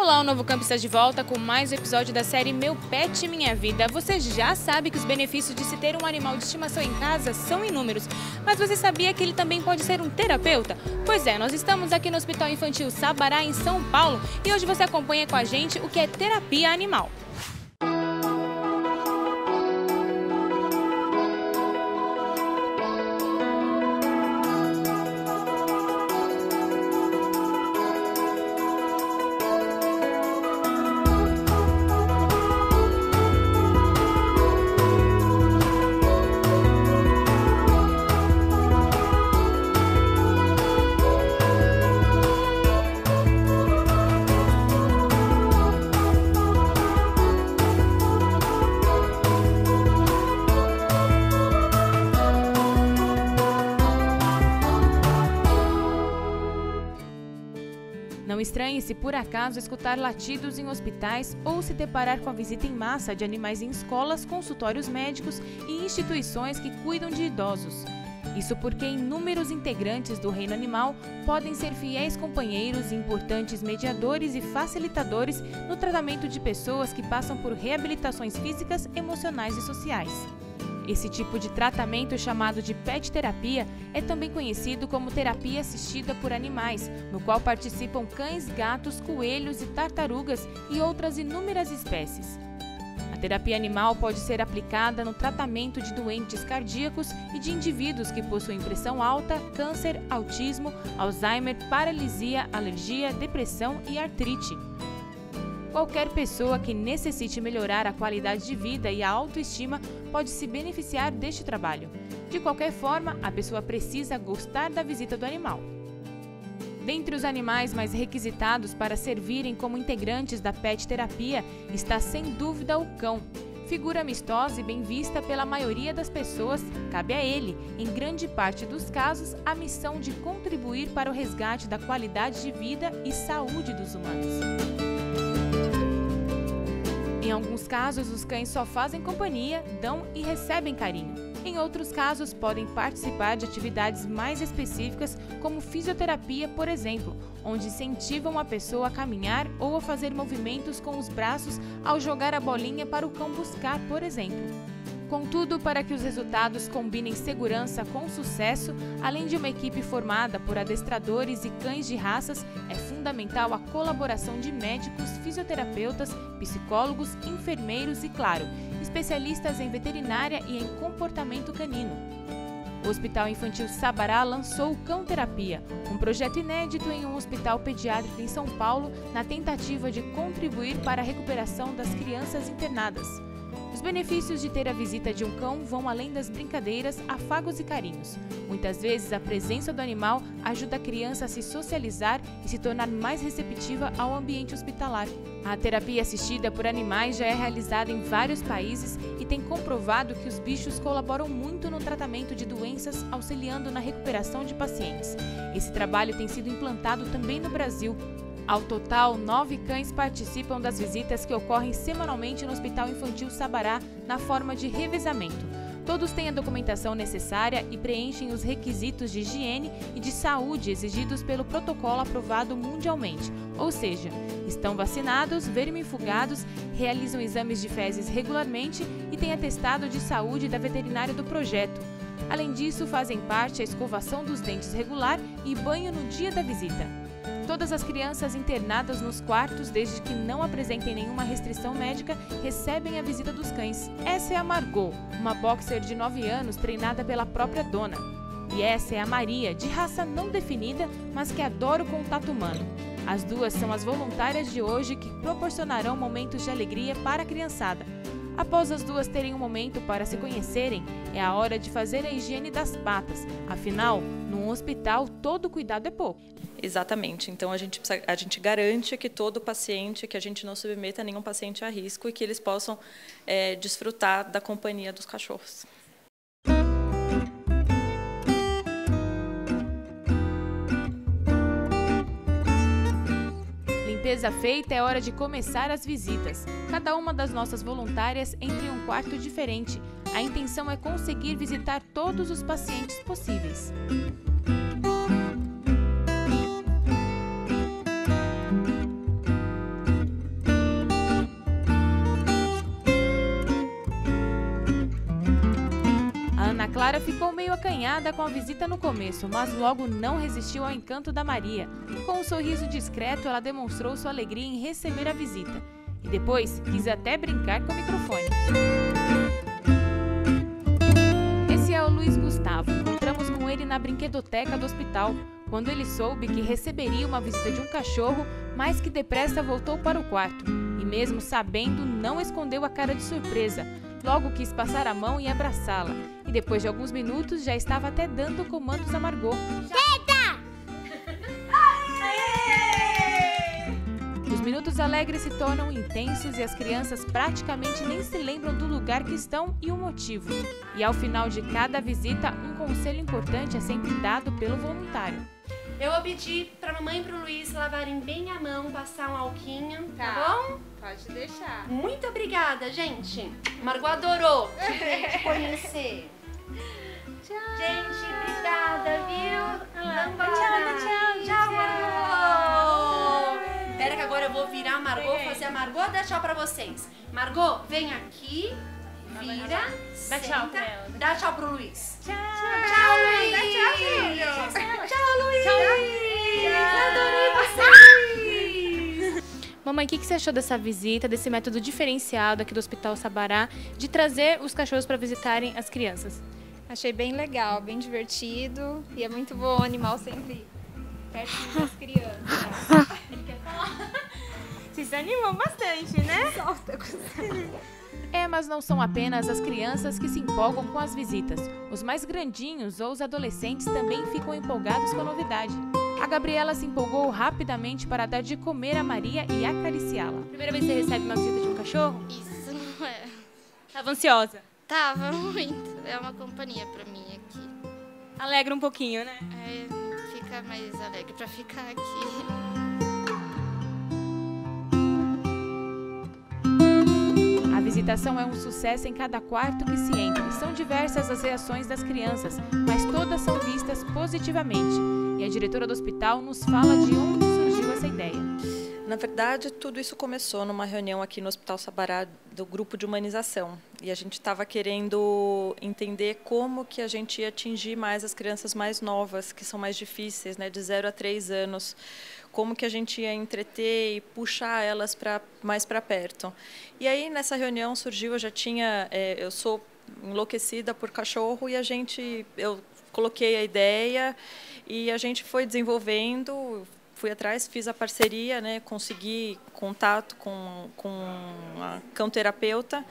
Olá, o Novo Campo está de volta com mais um episódio da série Meu Pet Minha Vida. Você já sabe que os benefícios de se ter um animal de estimação em casa são inúmeros, mas você sabia que ele também pode ser um terapeuta? Pois é, nós estamos aqui no Hospital Infantil Sabará, em São Paulo, e hoje você acompanha com a gente o que é terapia animal. Não estranhe se por acaso escutar latidos em hospitais ou se deparar com a visita em massa de animais em escolas, consultórios médicos e instituições que cuidam de idosos. Isso porque inúmeros integrantes do reino animal podem ser fiéis companheiros, importantes mediadores e facilitadores no tratamento de pessoas que passam por reabilitações físicas, emocionais e sociais. Esse tipo de tratamento, chamado de pet terapia, é também conhecido como terapia assistida por animais, no qual participam cães, gatos, coelhos e tartarugas e outras inúmeras espécies. A terapia animal pode ser aplicada no tratamento de doentes cardíacos e de indivíduos que possuem pressão alta, câncer, autismo, Alzheimer, paralisia, alergia, depressão e artrite. Qualquer pessoa que necessite melhorar a qualidade de vida e a autoestima pode se beneficiar deste trabalho. De qualquer forma, a pessoa precisa gostar da visita do animal. Dentre os animais mais requisitados para servirem como integrantes da pet terapia está sem dúvida o cão. Figura amistosa e bem vista pela maioria das pessoas, cabe a ele, em grande parte dos casos, a missão de contribuir para o resgate da qualidade de vida e saúde dos humanos. Em alguns casos, os cães só fazem companhia, dão e recebem carinho. Em outros casos, podem participar de atividades mais específicas, como fisioterapia, por exemplo, onde incentivam a pessoa a caminhar ou a fazer movimentos com os braços ao jogar a bolinha para o cão buscar, por exemplo. Contudo, para que os resultados combinem segurança com sucesso, além de uma equipe formada por adestradores e cães de raças, é fundamental a colaboração de médicos, fisioterapeutas, psicólogos, enfermeiros e, claro, especialistas em veterinária e em comportamento canino. O Hospital Infantil Sabará lançou o Cão Terapia, um projeto inédito em um hospital pediátrico em São Paulo, na tentativa de contribuir para a recuperação das crianças internadas. Os benefícios de ter a visita de um cão vão além das brincadeiras, afagos e carinhos. Muitas vezes, a presença do animal ajuda a criança a se socializar e se tornar mais receptiva ao ambiente hospitalar. A terapia assistida por animais já é realizada em vários países e tem comprovado que os bichos colaboram muito no tratamento de doenças, auxiliando na recuperação de pacientes. Esse trabalho tem sido implantado também no Brasil. Ao total, nove cães participam das visitas que ocorrem semanalmente no Hospital Infantil Sabará na forma de revezamento. Todos têm a documentação necessária e preenchem os requisitos de higiene e de saúde exigidos pelo protocolo aprovado mundialmente, ou seja, estão vacinados, vermifugados, realizam exames de fezes regularmente e têm atestado de saúde da veterinária do projeto. Além disso, fazem parte a escovação dos dentes regular e banho no dia da visita. Todas as crianças internadas nos quartos, desde que não apresentem nenhuma restrição médica, recebem a visita dos cães. Essa é a Margot, uma boxer de 9 anos treinada pela própria dona. E essa é a Maria, de raça não definida, mas que adora o contato humano. As duas são as voluntárias de hoje que proporcionarão momentos de alegria para a criançada. Após as duas terem um momento para se conhecerem, é a hora de fazer a higiene das patas. Afinal, num hospital, todo cuidado é pouco. Exatamente. Então a gente, a gente garante que todo paciente, que a gente não submeta nenhum paciente a risco e que eles possam é, desfrutar da companhia dos cachorros. Limpeza feita, é hora de começar as visitas. Cada uma das nossas voluntárias entra em um quarto diferente. A intenção é conseguir visitar todos os pacientes possíveis. Clara ficou meio acanhada com a visita no começo, mas logo não resistiu ao encanto da Maria. Com um sorriso discreto, ela demonstrou sua alegria em receber a visita. E depois quis até brincar com o microfone. Esse é o Luiz Gustavo. Encontramos com ele na brinquedoteca do hospital. Quando ele soube que receberia uma visita de um cachorro, mais que depressa voltou para o quarto. E mesmo sabendo, não escondeu a cara de surpresa. Logo quis passar a mão e abraçá-la. E depois de alguns minutos já estava até dando comandos a Margot. Eita! Os minutos alegres se tornam intensos e as crianças praticamente nem se lembram do lugar que estão e o motivo. E ao final de cada visita, um conselho importante é sempre dado pelo voluntário. Eu vou pedir pra mamãe e pro Luiz lavarem bem a mão, passar um alquinho, tá, Tá. bom? Pode deixar. Muito obrigada, gente. Margot adorou te conhecer. Tchau. Gente, obrigada, viu? Vambora. tchau, tchau, Tchau, Margot. Pera que agora eu vou virar a Margot, fazer a Margot dar tchau pra vocês. Margot, vem aqui, vira, Dá tchau pra ela. Dá tchau pro Luiz. Tchau. Tchau, Luiz. Dá tchau, filho. Tchau, Luiz. Tchau. Adorei vocês. Mamãe, o que, que você achou dessa visita, desse método diferenciado aqui do Hospital Sabará, de trazer os cachorros para visitarem as crianças? Achei bem legal, bem divertido. E é muito bom o animal sempre perto das crianças. Se desanimou bastante, né? Solta É, mas não são apenas as crianças que se empolgam com as visitas. Os mais grandinhos ou os adolescentes também ficam empolgados com a novidade. A Gabriela se empolgou rapidamente para dar de comer a Maria e acariciá-la. Primeira vez que você recebe uma visita de um cachorro? Isso não é. Estava ansiosa. Tava muito. É uma companhia pra mim aqui. Alegra um pouquinho, né? É, fica mais alegre pra ficar aqui. Visitação é um sucesso em cada quarto que se entra. São diversas as reações das crianças, mas todas são vistas positivamente. E a diretora do hospital nos fala de onde surgiu essa ideia. Na verdade, tudo isso começou numa reunião aqui no Hospital Sabará do grupo de humanização. E a gente estava querendo entender como que a gente ia atingir mais as crianças mais novas, que são mais difíceis, né, de 0 a 3 anos. Como que a gente ia entreter e puxar elas para mais para perto. E aí nessa reunião surgiu, eu já tinha, é, eu sou enlouquecida por cachorro e a gente, eu coloquei a ideia e a gente foi desenvolvendo, fui atrás, fiz a parceria, né, consegui contato com, com a cão-terapeuta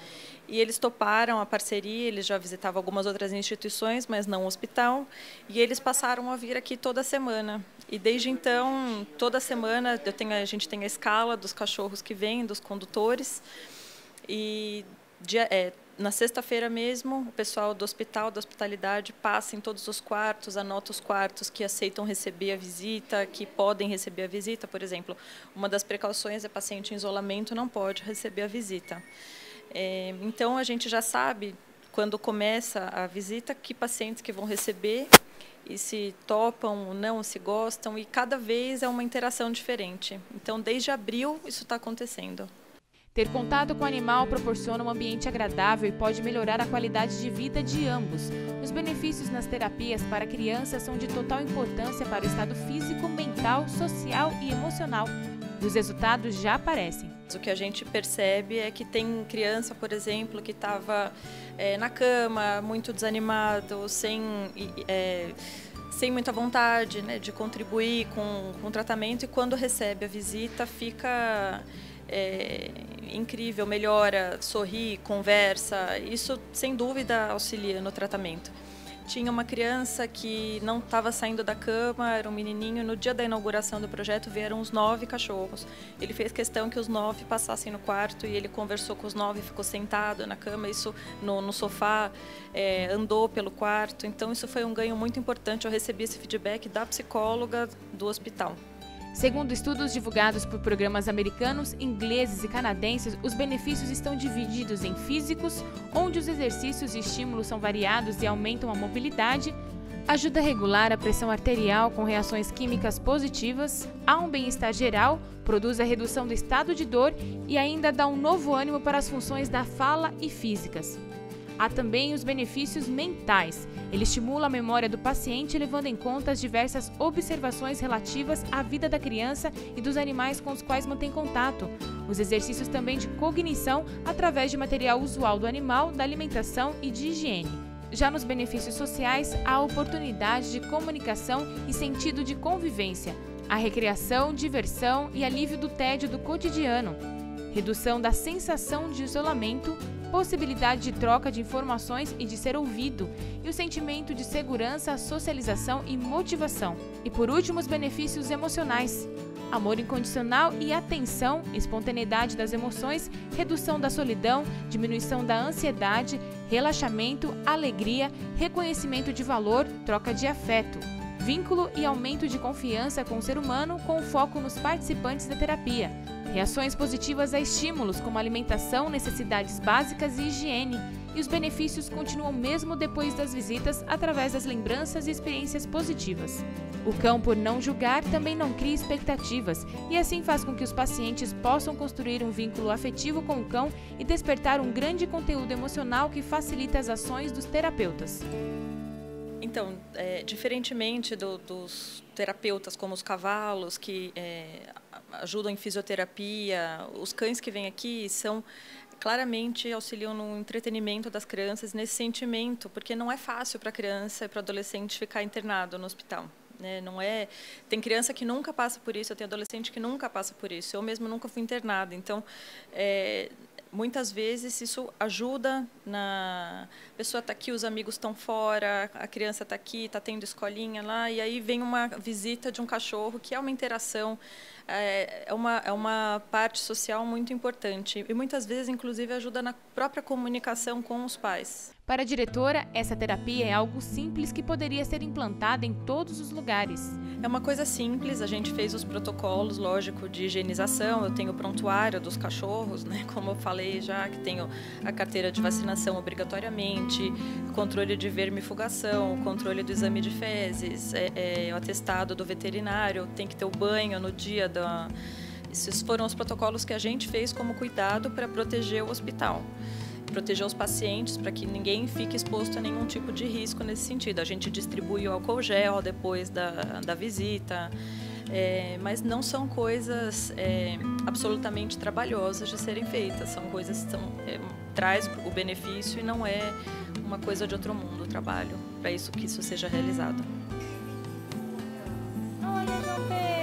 e eles toparam a parceria, eles já visitavam algumas outras instituições, mas não o hospital, e eles passaram a vir aqui toda semana. E desde então, toda semana, eu tenho, a gente tem a escala dos cachorros que vêm, dos condutores, e é, na sexta-feira mesmo, o pessoal do hospital, da hospitalidade, passa em todos os quartos, anota os quartos que aceitam receber a visita, que podem receber a visita. Por exemplo, uma das precauções é paciente em isolamento não pode receber a visita. É, então, a gente já sabe, quando começa a visita, que pacientes que vão receber e se topam ou não, se gostam, e cada vez é uma interação diferente. Então, desde abril, isso está acontecendo. Ter contato com o animal proporciona um ambiente agradável e pode melhorar a qualidade de vida de ambos. Os benefícios nas terapias para crianças são de total importância para o estado físico, mental, social e emocional. E os resultados já aparecem. O que a gente percebe é que tem criança, por exemplo, que estava é, na cama, muito desanimado, sem, é, sem muita vontade né, de contribuir com, com o tratamento, e quando recebe a visita fica é, incrível, melhora, sorri, conversa. Isso, sem dúvida, auxilia no tratamento. Tinha uma criança que não estava saindo da cama, era um menininho. No dia da inauguração do projeto vieram os nove cachorros. Ele fez questão que os nove passassem no quarto e ele conversou com os nove, ficou sentado na cama, isso no, no sofá, é, andou pelo quarto. Então isso foi um ganho muito importante. Eu recebi esse feedback da psicóloga do hospital. Segundo estudos divulgados por programas americanos, ingleses e canadenses, os benefícios estão divididos em físicos, onde os exercícios e estímulos são variados e aumentam a mobilidade, ajuda a regular a pressão arterial com reações químicas positivas, há um bem-estar geral, produz a redução do estado de dor e ainda dá um novo ânimo para as funções da fala e físicas. Há também os benefícios mentais. Ele estimula a memória do paciente, levando em conta as diversas observações relativas à vida da criança e dos animais com os quais mantém contato. Os exercícios também de cognição através de material usual do animal, da alimentação e de higiene. Já nos benefícios sociais, há a oportunidade de comunicação e sentido de convivência, a recreação, diversão e alívio do tédio do cotidiano, redução da sensação de isolamento, possibilidade de troca de informações e de ser ouvido, e o sentimento de segurança, socialização e motivação. E por último, os benefícios emocionais. Amor incondicional e atenção, espontaneidade das emoções, redução da solidão, diminuição da ansiedade, relaxamento, alegria, reconhecimento de valor, troca de afeto vínculo e aumento de confiança com o ser humano com foco nos participantes da terapia, reações positivas a estímulos como alimentação, necessidades básicas e higiene, e os benefícios continuam mesmo depois das visitas através das lembranças e experiências positivas. O cão, por não julgar, também não cria expectativas e assim faz com que os pacientes possam construir um vínculo afetivo com o cão e despertar um grande conteúdo emocional que facilita as ações dos terapeutas. Então, é, diferentemente do, dos terapeutas como os cavalos, que é, ajudam em fisioterapia, os cães que vêm aqui são claramente auxiliam no entretenimento das crianças, nesse sentimento, porque não é fácil para a criança e para o adolescente ficar internado no hospital. Né? Não é, tem criança que nunca passa por isso, tenho adolescente que nunca passa por isso. Eu mesmo nunca fui internada, então é, muitas vezes isso ajuda na a pessoa está aqui, os amigos estão fora, a criança está aqui, está tendo escolinha lá, e aí vem uma visita de um cachorro que é uma interação, é, é uma, é uma parte social muito importante e muitas vezes, inclusive, ajuda na própria comunicação com os pais. Para a diretora, essa terapia é algo simples que poderia ser implantada em todos os lugares. É uma coisa simples, a gente fez os protocolos, lógico, de higienização. Eu tenho o prontuário dos cachorros, né? Como eu falei já, que tenho a carteira de vacinação obrigatoriamente, controle de vermifugação, controle do exame de fezes, é, é, o atestado do veterinário, tem que ter o banho no dia da. Esses foram os protocolos que a gente fez como cuidado para proteger o hospital proteger os pacientes para que ninguém fique exposto a nenhum tipo de risco nesse sentido. A gente distribui o álcool gel depois da, da visita, é, mas não são coisas é, absolutamente trabalhosas de serem feitas. São coisas que são, é, traz o benefício e não é uma coisa de outro mundo o trabalho para isso que isso seja realizado. Olha, João Pedro!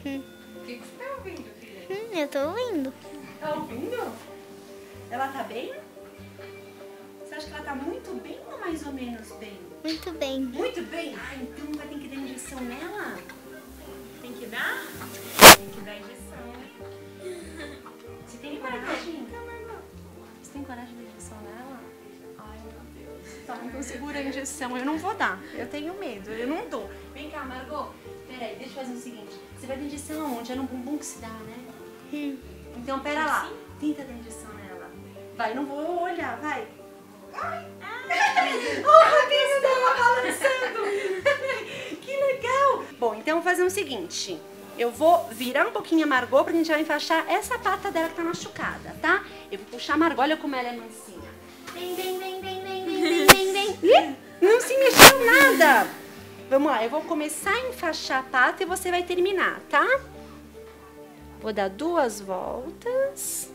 O que, que você tá ouvindo, filha? Hum, eu tô ouvindo. Tá ouvindo? Ela tá bem? Você acha que ela tá muito bem ou mais ou menos bem? Muito bem. Muito bem? Ah, então vai ter que dar injeção nela? Tem que dar? Tem que dar injeção. Você tem coragem? Você tem coragem de dar injeção nela? Ai, meu Deus. Tá, então segura a injeção. Eu não vou dar. Eu tenho medo. Eu não dou. Vem cá, Margot. Peraí, deixa eu fazer o seguinte. Você vai dar injeção aonde? É no bumbum que se dá, né? Hum. Então, pera lá. Tenta dar injeção nela. Vai, não vou olhar, vai. Ai! Oh, que estava balançando! que legal! Bom, então vou fazer o seguinte. Eu vou virar um pouquinho a Margot pra gente vai enfaixar essa pata dela que tá machucada, tá? Eu vou puxar a Margot, olha como ela é mansinha. Vem, vem, vem, vem, vem, vem, vem, vem, vem. Ih, não se mexeu nada! Vamos lá, eu vou começar a enfaixar a pata e você vai terminar, tá? Vou dar duas voltas.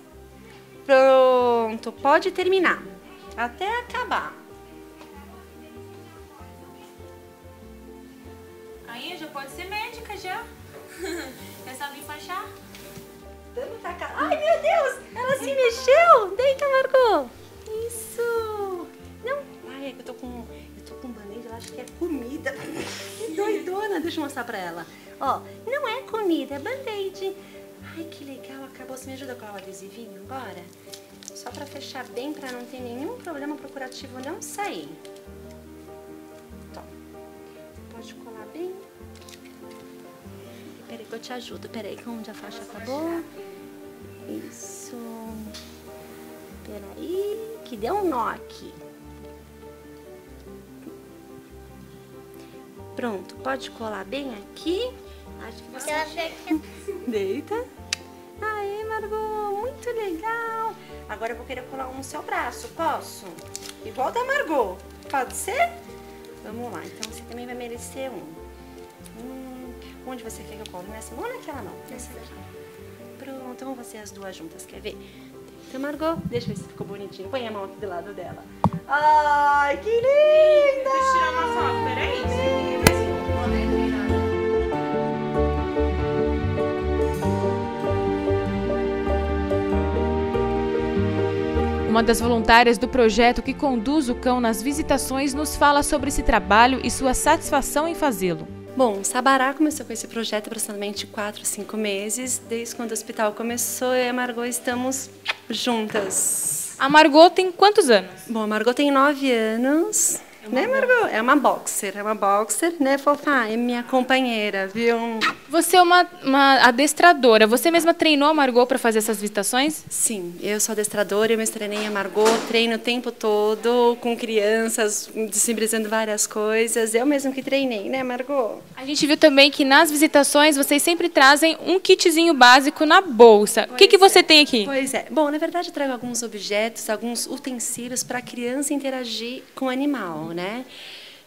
Pronto, pode terminar. Até acabar. Aí já pode ser médica já. Já sabe enfaixar. Vamos tacar. Ai, meu Deus! Ela se mexeu! Deita, Margot! Isso! Não! Ai, é que eu tô com. Acho que é comida. Que doidona! Deixa eu mostrar pra ela. Ó, não é comida, é band-aid. Ai, que legal! Acabou. Você me ajuda com o adesivinho agora? Só pra fechar bem, pra não ter nenhum problema pro curativo não sair. Tó. Pode colar bem. Peraí que eu te ajudo. Peraí, que onde a faixa acabou. Isso. Peraí, que deu um nó aqui. Pronto, pode colar bem aqui. Acho que você... Fica Deita. Aí, Margot, muito legal. Agora eu vou querer colar um no seu braço, posso? Igual da Margot. Pode ser? Vamos lá, então você também vai merecer um. Hum, onde você quer que eu colo? Nessa mão ou naquela mão? Nessa aqui. Pronto, vamos fazer as duas juntas, quer ver? Então, Margot, deixa eu ver se ficou bonitinho. Põe a mão aqui do lado dela. Ai, que linda! Deixa eu tirar uma foto, peraí. Uma das voluntárias do projeto que conduz o cão nas visitações nos fala sobre esse trabalho e sua satisfação em fazê-lo. Bom, Sabará começou com esse projeto há aproximadamente 4, 5 meses. Desde quando o hospital começou, eu e a Margot estamos juntas. A Margot tem quantos anos? Bom, a Margot tem 9 anos. Né, Margot? É uma boxer, é uma boxer, né, fofa? É minha companheira, viu? Você é uma, uma adestradora. Você mesma treinou a Margot para fazer essas visitações? Sim, eu sou adestradora, eu me treinei a Margot, treino o tempo todo com crianças, disponibilizando várias coisas. Eu mesmo que treinei, né, Margot? A gente viu também que nas visitações vocês sempre trazem um kitzinho básico na bolsa. o que, que você tem aqui? Pois é. Bom, na verdade, eu trago alguns objetos, alguns utensílios para a criança interagir com o animal, né?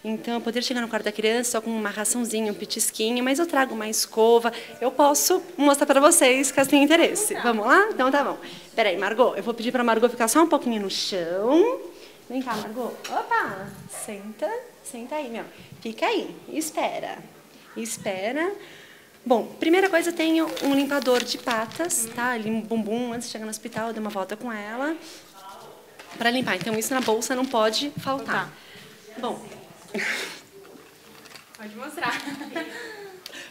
Então, eu poderia chegar no quarto da criança só com uma raçãozinha, um petisquinho, mas eu trago uma escova. Eu posso mostrar para vocês, caso tenham interesse. Vamos lá? Então, tá bom. Peraí, Margot, eu vou pedir para Margot ficar só um pouquinho no chão. Vem cá, Margot. Opa! Senta, senta aí, meu. Fica aí, espera. Espera. Bom, primeira coisa, eu tenho um limpador de patas, tá? Limpo o bumbum antes de chegar no hospital, eu dei uma volta com ela para limpar. Então, isso na bolsa não pode faltar. Bom, Pode mostrar.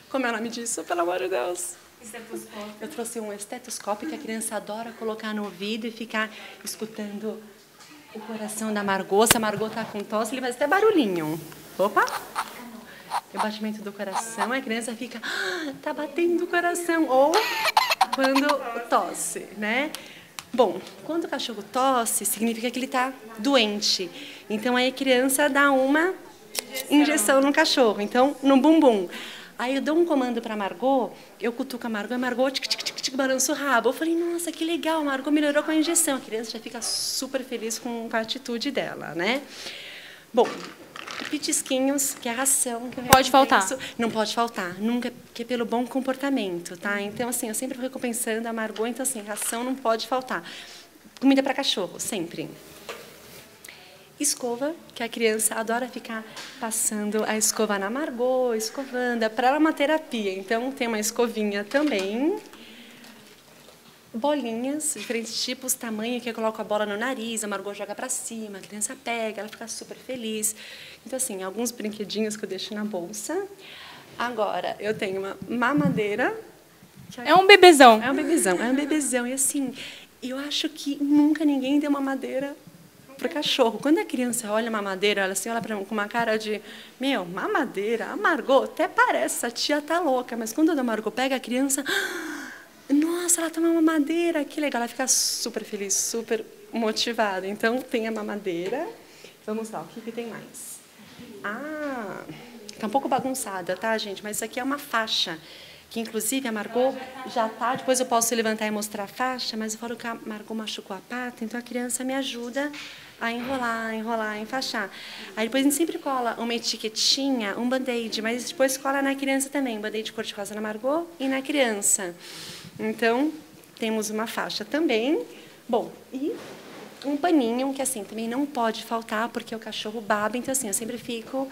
como é o nome disso? Pelo amor de Deus. Eu trouxe um estetoscópio que a criança adora colocar no ouvido e ficar escutando o coração da Margot. Se a Margot tá com tosse, ele faz até barulhinho. Opa! O batimento do coração, a criança fica, ah, tá batendo o coração. Ou quando tosse, né? Bom, quando o cachorro tosse, significa que ele está doente. Então aí a criança dá uma injeção no cachorro, então no bumbum. Aí eu dou um comando para Margot, eu cutuco a Margot, a Margot tic, tic, tic, tic, balança o rabo. Eu falei, nossa, que legal, a Margot melhorou com a injeção. A criança já fica super feliz com, com a atitude dela, né? Bom, petisquinhos, que é a ração. Que Pode faltar. Não pode faltar, nunca, porque é pelo bom comportamento, tá? Então, assim, eu sempre vou recompensando a Margot, então, assim, ração não pode faltar. Comida para cachorro, sempre. Escova, que a criança adora ficar passando a escova na Margot, escovando. Para ela é uma terapia, então tem uma escovinha também. Bolinhas, diferentes tipos, tamanho, que eu coloco a bola no nariz, a Margot joga para cima, a criança pega, ela fica super feliz. Então, assim, alguns brinquedinhos que eu deixo na bolsa. Agora, eu tenho uma mamadeira. É um bebezão. é um bebezão, é um bebezão. E assim, eu acho que nunca ninguém deu uma madeira pro cachorro. Quando a criança olha uma madeira, ela assim olha para mim com uma cara de, meu, mamadeira, a Margot até parece, essa tia tá louca, mas quando a Margot pega a criança, nossa, ela toma mamadeira, que legal, ela fica super feliz, super motivada. Então tem a mamadeira. Vamos lá, o que, que tem mais? Ah, tá um pouco bagunçada, tá, gente? Mas isso aqui é uma faixa que inclusive a Margot já tá, depois eu posso levantar e mostrar a faixa, mas falo que a Margot machucou a pata, então a criança me ajuda a enrolar, enrolar, enfaixar. Aí depois a gente sempre cola uma etiquetinha, um band-aid, mas depois cola na criança também, um band-aid cor-de-rosa na Margot e na criança. Então, temos uma faixa também. Bom, e um paninho que assim também não pode faltar porque o cachorro baba, então assim, eu sempre fico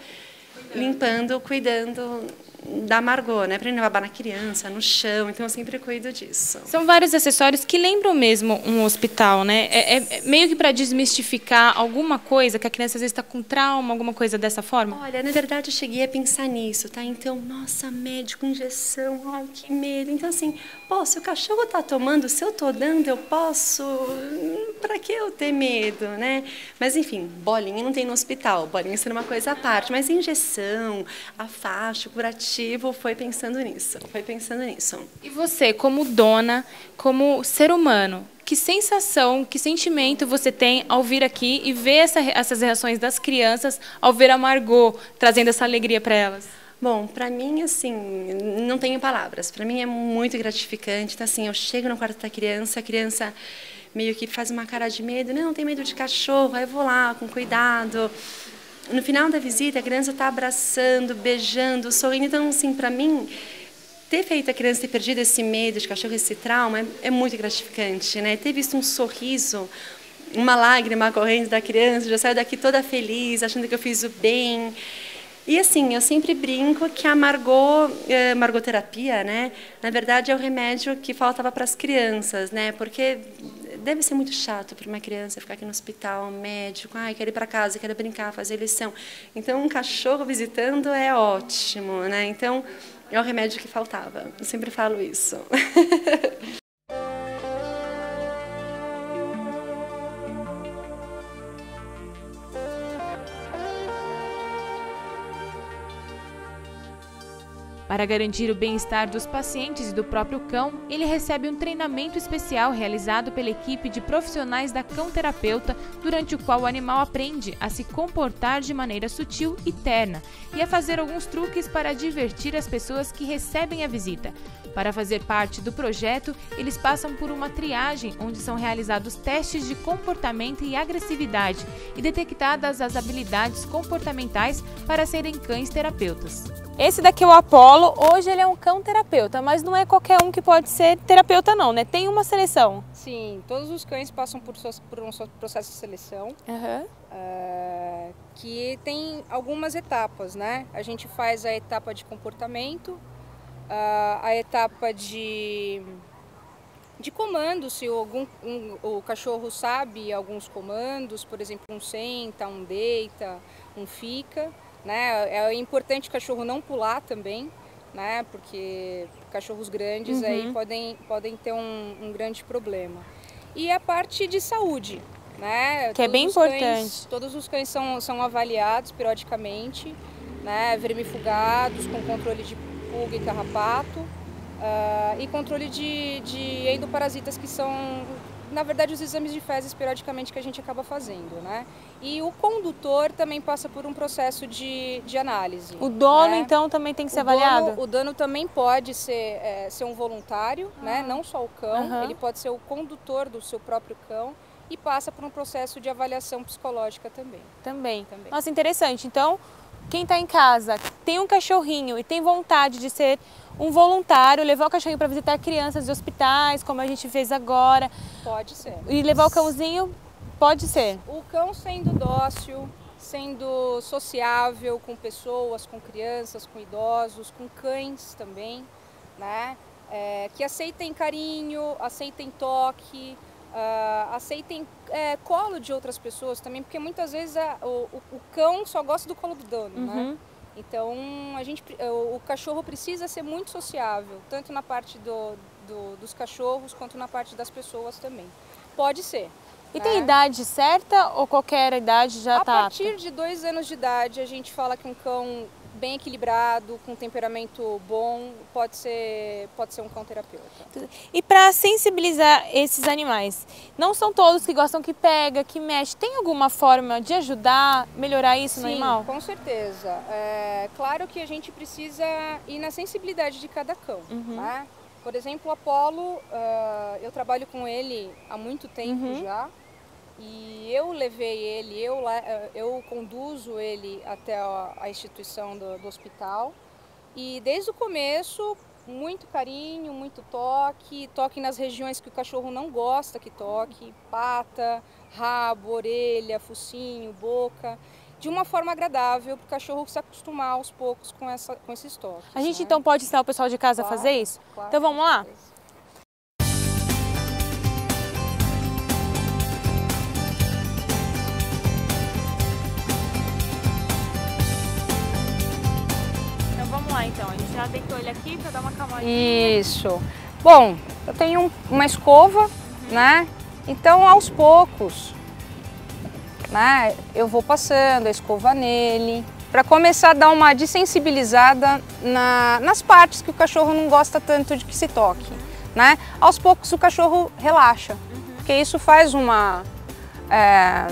limpando, cuidando da Margot, né? Para não babar na criança, no chão. Então eu sempre cuido disso. São vários acessórios que lembram mesmo um hospital, né? É, é meio que para desmistificar alguma coisa que a criança às vezes está com trauma, alguma coisa dessa forma. Olha, na verdade eu cheguei a pensar nisso, tá? Então, nossa, médico, injeção, ai que medo. Então assim, pô, se o cachorro tá tomando, se eu tô dando, eu posso. Para que eu ter medo, né? Mas enfim, bolinha não tem no hospital. Bolinha seria uma coisa à parte, mas injeção, a faixa, o curativo foi pensando nisso, foi pensando nisso. E você, como dona, como ser humano, que sensação, que sentimento você tem ao vir aqui e ver essa, essas reações das crianças ao ver a Margot trazendo essa alegria para elas? Bom, para mim, assim, não tenho palavras. Para mim é muito gratificante. Então, assim, eu chego no quarto da criança, a criança meio que faz uma cara de medo. Não, não tem medo de cachorro. Aí eu vou lá com cuidado no final da visita, a criança está abraçando, beijando, sorrindo. Então, assim, para mim, ter feito a criança ter perdido esse medo de cachorro, esse trauma, é, é muito gratificante, né? Ter visto um sorriso, uma lágrima correndo da criança, já saiu daqui toda feliz, achando que eu fiz o bem. E assim, eu sempre brinco que a Margot, eh, Margoterapia, né, na verdade é o remédio que faltava para as crianças, né? Porque deve ser muito chato para uma criança ficar aqui no hospital, médico, ai, quero ir para casa, quero brincar, fazer lição. Então, um cachorro visitando é ótimo, né? Então, é o remédio que faltava. Eu sempre falo isso. Para garantir o bem-estar dos pacientes e do próprio cão, ele recebe um treinamento especial realizado pela equipe de profissionais da cão-terapeuta, durante o qual o animal aprende a se comportar de maneira sutil e terna e a fazer alguns truques para divertir as pessoas que recebem a visita. Para fazer parte do projeto, eles passam por uma triagem onde são realizados testes de comportamento e agressividade e detectadas as habilidades comportamentais para serem cães terapeutas. Esse daqui é o Apollo, hoje ele é um cão terapeuta, mas não é qualquer um que pode ser terapeuta não, né? Tem uma seleção. Sim, todos os cães passam por, por um processo de seleção, uhum. uh, que tem algumas etapas, né? A gente faz a etapa de comportamento, a etapa de, de comando, se algum, um, o cachorro sabe alguns comandos, por exemplo, um senta, um deita, um fica. Né? É importante o cachorro não pular também, né? Porque cachorros grandes uhum. aí podem, podem ter um, um, grande problema. E a parte de saúde, né? Que é todos é bem importante. Cães, todos os cães são, são avaliados periodicamente, né? Vermifugados, com controle de pulga e carrapato. Uh, e controle de, de endoparasitas que são na verdade, os exames de fezes periodicamente que a gente acaba fazendo, né? E o condutor também passa por um processo de, de análise. O dono, né? então, também tem que ser o avaliado? Dono, o dono também pode ser, é, ser um voluntário, né? ah. né? Não só o cão, uhum. ele pode ser o condutor do seu próprio cão e passa por um processo de avaliação psicológica também. Também. também. Nossa, interessante. Então, quem está em casa, tem um cachorrinho e tem vontade de ser um voluntário, levar o cachorrinho para visitar crianças de hospitais, como a gente fez agora. Pode ser. E levar o cãozinho, pode ser. O cão sendo dócil, sendo sociável com pessoas, com crianças, com idosos, com cães também, né? É, que aceitem carinho, aceitem toque, uh, aceitem é, colo de outras pessoas também, porque muitas vezes a, o, o, cão só gosta do colo do dono, né? uhum. né? Então, a gente, o cachorro precisa ser muito sociável, tanto na parte do, do, dos cachorros quanto na parte das pessoas também. Pode ser. E né? tem idade certa ou qualquer idade já está? A partir apta? de dois anos de idade, a gente fala que um cão bem equilibrado, com temperamento bom, pode ser, pode ser um cão terapeuta. E para sensibilizar esses animais, não são todos que gostam que pega, que mexe. Tem alguma forma de ajudar, melhorar isso Sim, no animal? com certeza. É claro que a gente precisa ir na sensibilidade de cada cão, uhum. né? Por exemplo, o Apolo, uh, eu trabalho com ele há muito tempo uhum. já. E eu levei ele, eu, eu conduzo ele até a, instituição do, do hospital. E desde o começo, muito carinho, muito toque, toque nas regiões que o cachorro não gosta que toque, pata, rabo, orelha, focinho, boca, de uma forma agradável para o cachorro se acostumar aos poucos com, essa, com esses toques. A gente né? então pode ensinar o pessoal de casa Claro, a fazer isso? claro, então vamos lá? Aqui para dar uma calmadinha. Isso. Bom, eu tenho uma escova, né? Então, aos poucos, né? Eu vou passando a escova nele, para começar a dar uma desensibilizada na, nas partes que o cachorro não gosta tanto de que se toque, né? Aos poucos o cachorro relaxa, porque isso faz uma... é,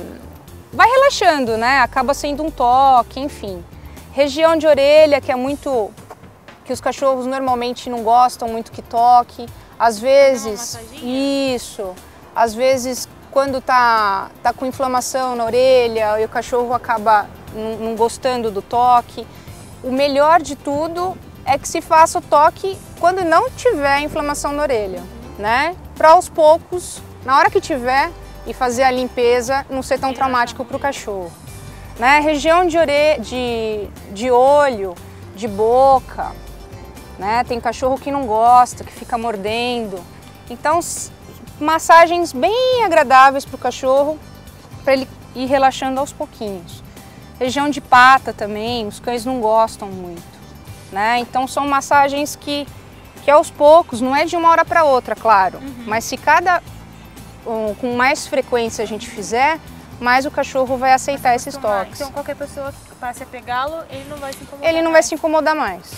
vai relaxando, né? Acaba sendo um toque, enfim. Região de orelha, que é muito que os cachorros normalmente não gostam muito que toque. Às vezes, isso. Às vezes, quando tá, tá com inflamação na orelha e o cachorro acaba não, não gostando do toque. O melhor de tudo é que se faça o toque quando não tiver inflamação na orelha, né? Para aos poucos, na hora que tiver, e fazer a limpeza não ser tão traumático para o cachorro. Né? Região de, ore... de, de olho, de boca, né? Tem cachorro que não gosta, que fica mordendo. Então, massagens bem agradáveis para o cachorro, para ele ir relaxando aos pouquinhos. Região de pata também, os cães não gostam muito, né? Então, são massagens que, que aos poucos, não é de uma hora para outra, claro, mas se cada um, com mais frequência a gente fizer, mais o cachorro vai aceitar esses toques. Então qualquer pessoa que passe a pegá-lo, ele não vai se incomodar. Ele não vai mais. se incomodar mais.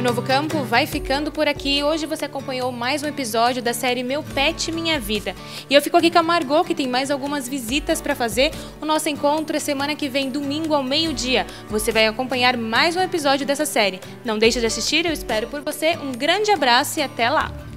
O Novo Campo vai ficando por aqui. Hoje você acompanhou mais um episódio da série Meu Pet Minha Vida. E eu fico aqui com a Margot, que tem mais algumas visitas para fazer. O nosso encontro é semana que vem, domingo ao meio-dia. Você vai acompanhar mais um episódio dessa série. Não deixe de assistir, eu espero por você. Um grande abraço e até lá!